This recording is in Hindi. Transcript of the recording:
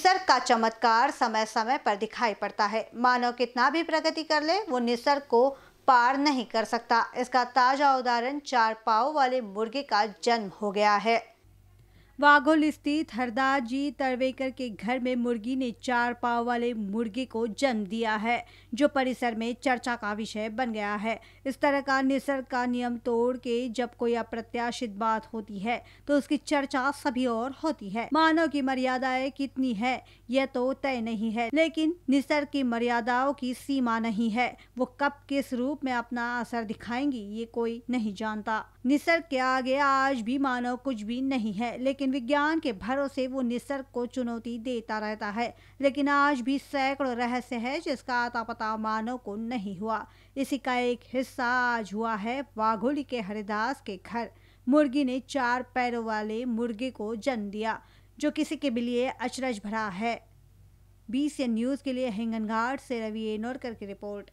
निसर्ग का चमत्कार समय समय पर दिखाई पड़ता है। मानव कितना भी प्रगति कर ले, वो निसर्ग को पार नहीं कर सकता। इसका ताज़ा उदाहरण चार पाओ वाले मुर्गे का जन्म हो गया है। वाघोल स्थित हरदास जी तरवेकर के घर में मुर्गी ने चार पाव वाले मुर्गे को जन्म दिया है, जो परिसर में चर्चा का विषय बन गया है। इस तरह का निसर्ग का नियम तोड़ के जब कोई अप्रत्याशित बात होती है तो उसकी चर्चा सभी और होती है। मानव की मर्यादाएँ कितनी है, यह तो तय नहीं है, लेकिन निसर्ग की मर्यादाओं की सीमा नहीं है। वो कब किस रूप में अपना असर दिखाएँगी, ये कोई नहीं जानता। निसर्ग के आगे आज भी मानव कुछ भी नहीं है, लेकिन विज्ञान के भरोसे वो निसर्ग को चुनौती देता रहता है। लेकिन आज भी सैकड़ों रहस्य है जिसका आता पता मानव को नहीं हुआ। इसी का एक हिस्सा आज हुआ है वाघोली के हरिदास के घर। मुर्गी ने चार पैरों वाले मुर्गे को जन्म दिया, जो किसी के लिए अचरज भरा है। बी न्यूज़ के लिए हिंगनघाट से रवि एनोरकर की रिपोर्ट।